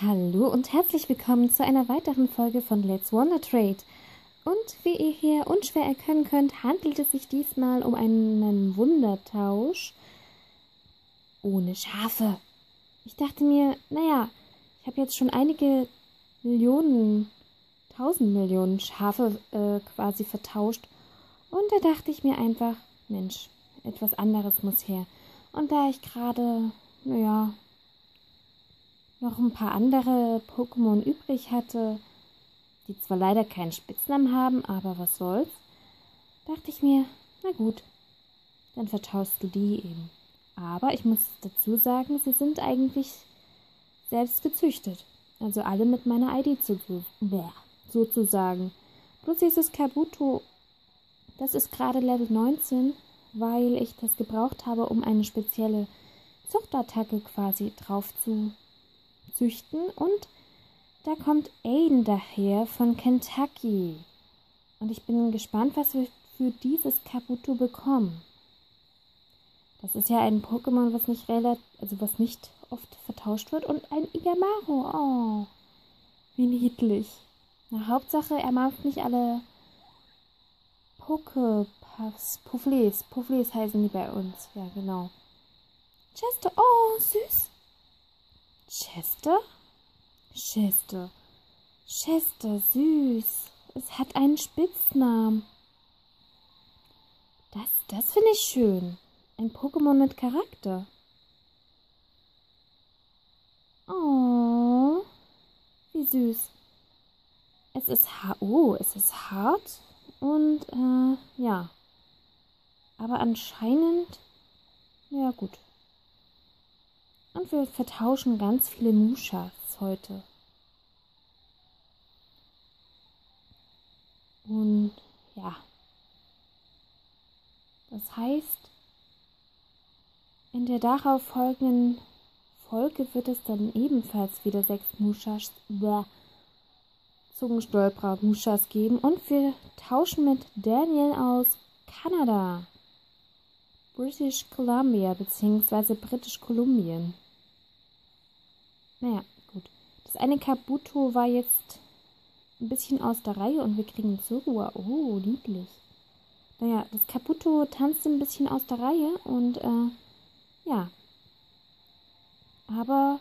Hallo und herzlich willkommen zu einer weiteren Folge von Let's Wonder Trade. Und wie ihr hier unschwer erkennen könnt, handelt es sich diesmal um einen Wundertausch ohne Schafe. Ich dachte mir, naja, ich habe jetzt schon einige Millionen, tausend Millionen Schafe äh, quasi vertauscht. Und da dachte ich mir einfach, Mensch, etwas anderes muss her. Und da ich gerade, naja, noch ein paar andere Pokémon übrig hatte, die zwar leider keinen Spitznamen haben, aber was soll's, dachte ich mir, na gut, dann vertauschst du die eben. Aber ich muss dazu sagen, sie sind eigentlich selbst gezüchtet. Also alle mit meiner ID zu, sozusagen. Plus dieses Kabuto, das ist gerade Level 19, weil ich das gebraucht habe, um eine spezielle Zuchtattacke quasi drauf zu züchten. Und da kommt Aiden daher von Kentucky. Und ich bin gespannt, was wir für dieses Kabuto bekommen. Das ist ja ein Pokémon, was nicht relativ, also was nicht oft vertauscht wird. Und ein Igamaro. Oh, wie niedlich. Na, Hauptsache, er macht nicht alle Pokepuffs, Puffles. Puffles heißen die bei uns. Ja, genau. Chester, oh, süß. Chester? Chester. Chester, süß. Es hat einen Spitznamen. Das, das finde ich schön. Ein Pokémon mit Charakter. Oh, wie süß. Es ist hart. Oh, es ist hart und äh, ja. Aber anscheinend, ja gut. Und wir vertauschen ganz viele Mushas heute. Und ja. Das heißt, in der darauf folgenden Folge wird es dann ebenfalls wieder sechs Mushas, äh, Zungenstolperer Mushas geben und wir tauschen mit Daniel aus Kanada. British Columbia bzw. British Kolumbien. Naja, gut. Das eine Kabuto war jetzt ein bisschen aus der Reihe und wir kriegen Zurua. Oh, niedlich. Naja, das Kabuto tanzt ein bisschen aus der Reihe und äh, ja. Aber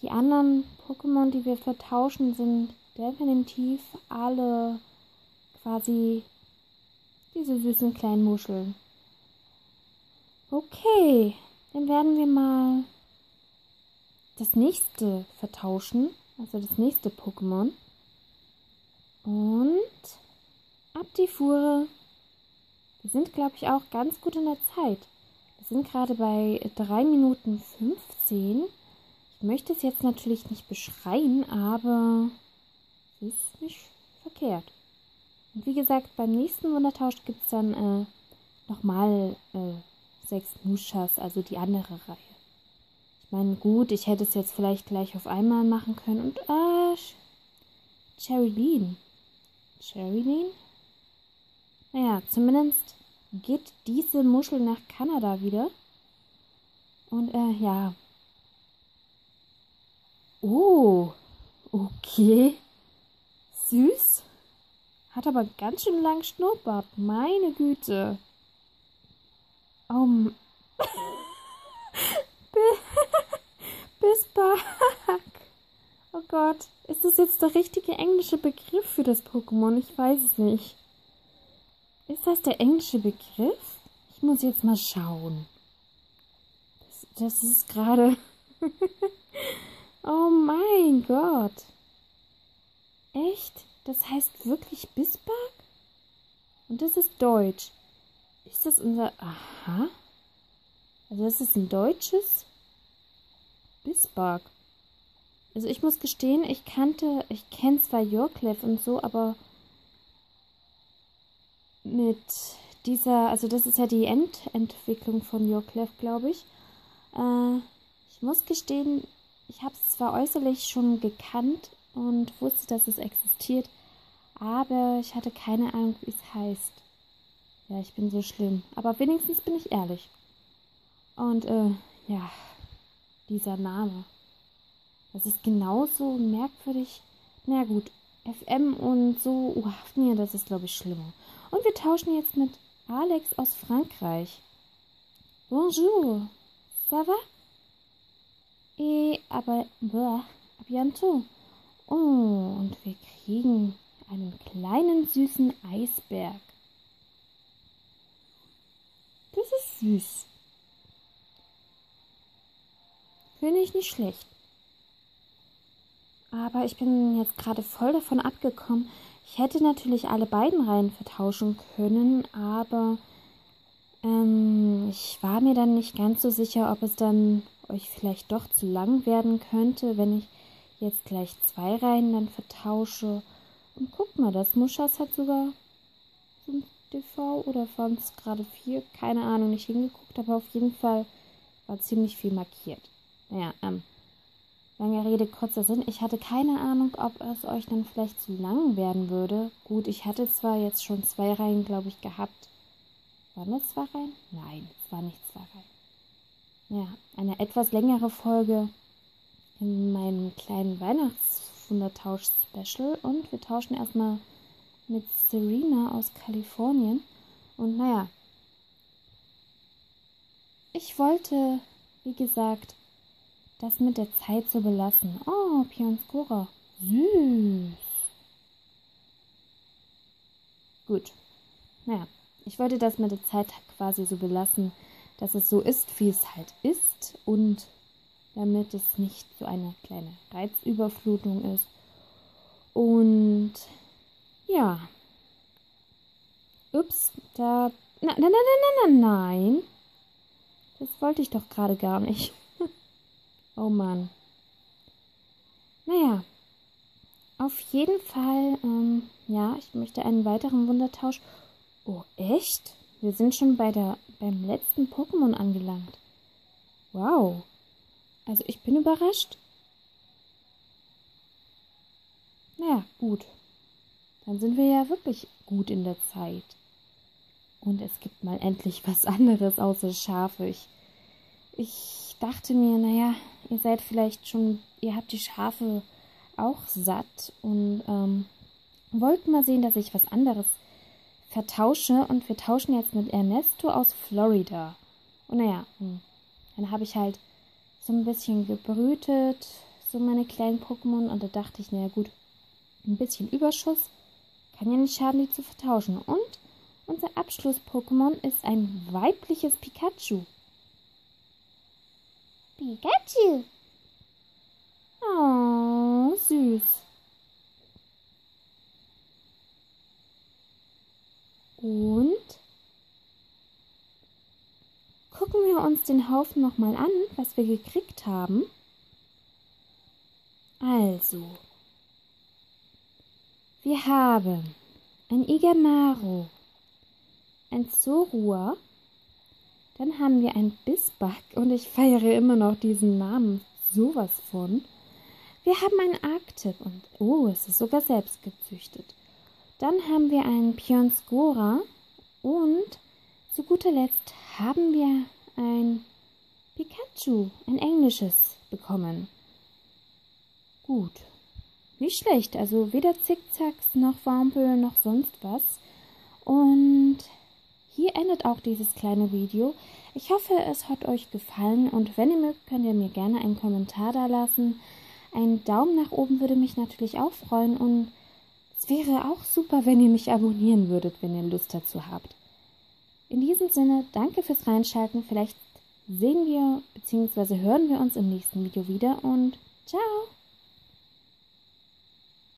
die anderen Pokémon, die wir vertauschen, sind definitiv alle quasi diese süßen kleinen Muscheln. Okay, dann werden wir mal das nächste vertauschen, also das nächste Pokémon. Und ab die Fuhre. Wir sind, glaube ich, auch ganz gut in der Zeit. Wir sind gerade bei 3 Minuten 15. Ich möchte es jetzt natürlich nicht beschreien, aber es ist nicht verkehrt. Und wie gesagt, beim nächsten Wundertausch gibt es dann äh, nochmal äh, sechs Mushas, also die andere Reihe. Meine, gut, ich hätte es jetzt vielleicht gleich auf einmal machen können. Und, äh, Cherry Bean. Cherry Bean? Naja, zumindest geht diese Muschel nach Kanada wieder. Und, äh, ja. Oh, okay. Süß. Hat aber ganz schön lang Schnurrbart. Meine Güte. Oh, Bisbark. Oh Gott. Ist das jetzt der richtige englische Begriff für das Pokémon? Ich weiß es nicht. Ist das der englische Begriff? Ich muss jetzt mal schauen. Das, das ist gerade... oh mein Gott. Echt? Das heißt wirklich Bisbark? Und das ist Deutsch. Ist das unser... Aha. Also das ist ein deutsches Bisbark. Also ich muss gestehen, ich kannte, ich kenne zwar Yorklev und so, aber mit dieser, also das ist ja die Endentwicklung von Yorklev, glaube ich. Äh, ich muss gestehen, ich habe es zwar äußerlich schon gekannt und wusste, dass es existiert, aber ich hatte keine Ahnung, wie es heißt. Ja, ich bin so schlimm, aber wenigstens bin ich ehrlich. Und äh, ja, dieser Name. Das ist genauso merkwürdig. Na gut, FM und so. Uh, nee, das ist, glaube ich, schlimmer. Und wir tauschen jetzt mit Alex aus Frankreich. Bonjour. Ça va? Eh, aber, boah, bientôt. Oh, und wir kriegen einen kleinen süßen Eisberg. Das ist süß. Finde ich nicht schlecht. Aber ich bin jetzt gerade voll davon abgekommen. Ich hätte natürlich alle beiden Reihen vertauschen können, aber ähm, ich war mir dann nicht ganz so sicher, ob es dann euch vielleicht doch zu lang werden könnte, wenn ich jetzt gleich zwei Reihen dann vertausche. Und guck mal, das Muschas hat sogar 5 DV oder waren es gerade vier? Keine Ahnung, nicht hingeguckt, aber auf jeden Fall war ziemlich viel markiert. Naja, ähm, lange Rede, kurzer Sinn. Ich hatte keine Ahnung, ob es euch dann vielleicht zu lang werden würde. Gut, ich hatte zwar jetzt schon zwei Reihen, glaube ich, gehabt. Waren das zwei Reihen? Nein, es war nicht zwei Reihen. Ja, eine etwas längere Folge in meinem kleinen Weihnachtswundertausch-Special und wir tauschen erstmal mit Serena aus Kalifornien. Und naja, ich wollte, wie gesagt, das mit der Zeit so belassen. Oh, Pianskora. Süß. Gut. Naja, ich wollte das mit der Zeit quasi so belassen, dass es so ist, wie es halt ist und damit es nicht so eine kleine Reizüberflutung ist. Und ja. Ups, da. Nein, nein, nein, nein, nein, nein. Das wollte ich doch gerade gar nicht. Oh Mann. Naja. Auf jeden Fall, ähm, ja, ich möchte einen weiteren Wundertausch. Oh, echt? Wir sind schon bei der, beim letzten Pokémon angelangt. Wow. Also ich bin überrascht. Naja, gut. Dann sind wir ja wirklich gut in der Zeit. Und es gibt mal endlich was anderes außer Schafe. Ich, ich dachte mir, naja, ihr seid vielleicht schon, ihr habt die Schafe auch satt und ähm, wollt mal sehen, dass ich was anderes vertausche. Und wir tauschen jetzt mit Ernesto aus Florida. Und naja, hm, dann habe ich halt so ein bisschen gebrütet, so meine kleinen Pokémon. Und da dachte ich, naja gut, ein bisschen Überschuss kann ja nicht schaden, die zu vertauschen. Und unser Abschluss-Pokémon ist ein weibliches Pikachu. Pikachu! Oh, süß. Und gucken wir uns den Haufen nochmal an, was wir gekriegt haben. Also, wir haben ein Igamaru, ein Zorua, dann haben wir ein Bisbach und ich feiere immer noch diesen Namen sowas von. Wir haben ein Arctip und oh, es ist sogar selbst gezüchtet. Dann haben wir einen Pionscora und zu guter Letzt haben wir ein Pikachu, ein englisches, bekommen. Gut, nicht schlecht. Also weder Zickzacks noch Wampel noch sonst was. Und hier endet auch dieses kleine Video. Ich hoffe, es hat euch gefallen und wenn ihr mögt, könnt ihr mir gerne einen Kommentar da lassen. Ein Daumen nach oben würde mich natürlich auch freuen und es wäre auch super, wenn ihr mich abonnieren würdet, wenn ihr Lust dazu habt. In diesem Sinne, danke fürs Reinschalten. Vielleicht sehen wir bzw. hören wir uns im nächsten Video wieder und ciao!